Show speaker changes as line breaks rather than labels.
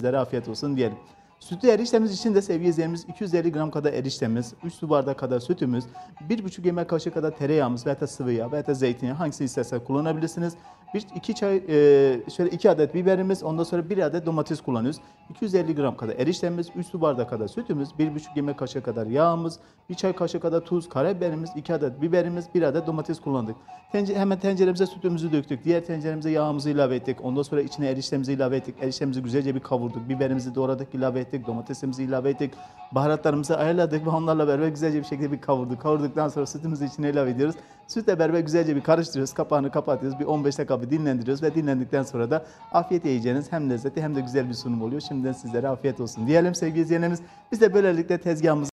Sizlere afiyet olsun diyelim. Sütlü eriştemiz için de sevgili izleyenimiz 250 gram kadar eriştemiz, 3 su bardağı kadar sütümüz, 1,5 yemek kaşığı kadar tereyağımız veya sıvı yağ veya zeytinyağı hangisini isterseniz kullanabilirsiniz. Bir, iki çay, e, şöyle 2 adet biberimiz, ondan sonra 1 adet domates kullanıyoruz. 250 gram kadar eriştemiz, 3 su bardağı kadar sütümüz, 1,5 yemek kaşığı kadar yağımız, 1 çay kaşığı kadar tuz, karabiberimiz, 2 adet biberimiz, 1 adet domates kullandık. Tencere, hemen tenceremize sütümüzü döktük. Diğer tenceremize yağımızı ilave ettik. Ondan sonra içine eriştemizi ilave ettik. Eriştemizi güzelce bir kavurduk. Biberimizi doğradık, ilave ettik. Domatesimizi ilave ettik. Baharatlarımızı ayarladık ve onlarla beraber güzelce bir şekilde bir kavurduk. Kavurduktan sonra sütümüzü içine ilave ediyoruz. Sütle beraber güzelce bir karıştırıyoruz. Kapağını kapatıyoruz. Bir 15 dakika bir dinlendiriyoruz ve dinlendikten sonra da afiyet yiyeceğiniz hem lezzetli hem de güzel bir sunum oluyor. Şimdiden sizlere afiyet olsun diyelim sevgili izleyenlerimiz. Biz de böylelikle tezgahımızı